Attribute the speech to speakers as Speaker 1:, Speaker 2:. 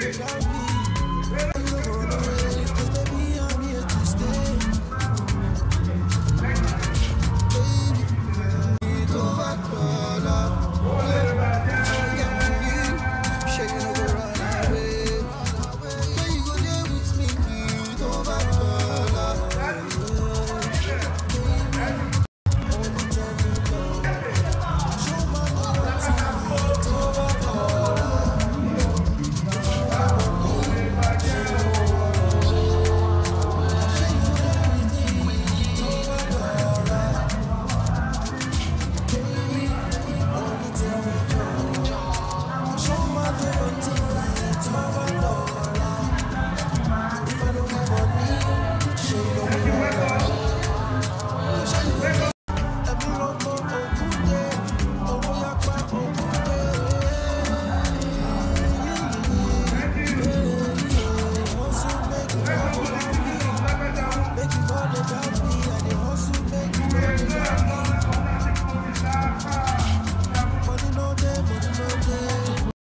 Speaker 1: love me.